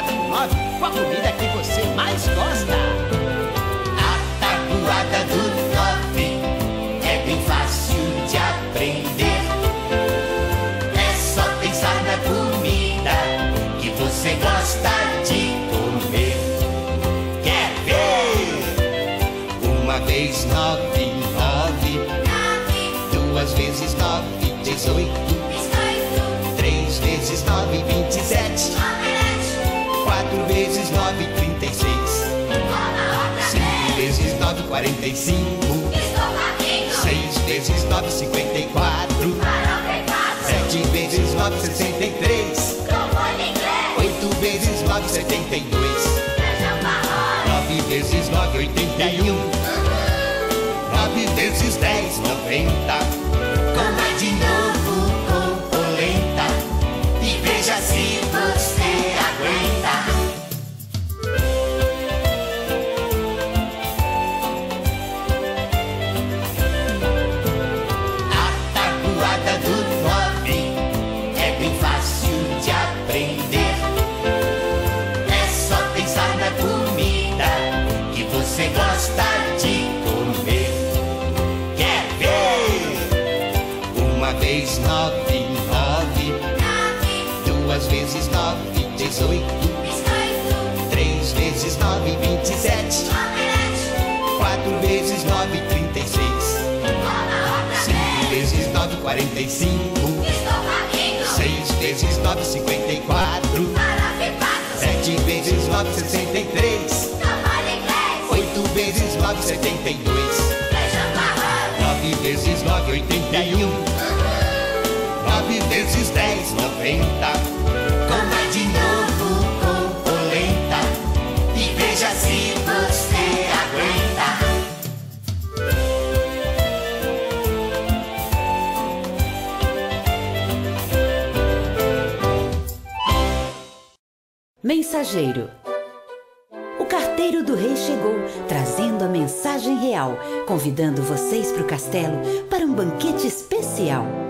do 9 com a comida que você mais gosta. A tabuada do 9 é bem fácil de aprender. É só pensar na comida que você gosta de comer. Quer ver? Uma vez nove, nove. Duas vezes nove, dezoito. 4 vezes 9, 36. Cinco vezes 9, 45. Seis vezes 9, 54. Sete vezes 9, 63. Oito vezes 9, 72. Nove vezes 9, 81. Nove vezes 10, 90. Vez nove, nove. Duas vezes nove, dezoito. Três vezes nove, vinte e sete. Quatro vezes nove, trinta e seis. Cinco vezes nove, quarenta e cinco. Seis vezes nove, cinquenta e quatro. Sete vezes nove, sessenta e três. Oito vezes nove, setenta e dois. Nove vezes nove, oitenta e um. Noventa. Coma de novo com polenta e veja se você aguenta. Mensageiro. O carteiro do rei chegou, trazendo a mensagem real, convidando vocês para o castelo para um banquete especial.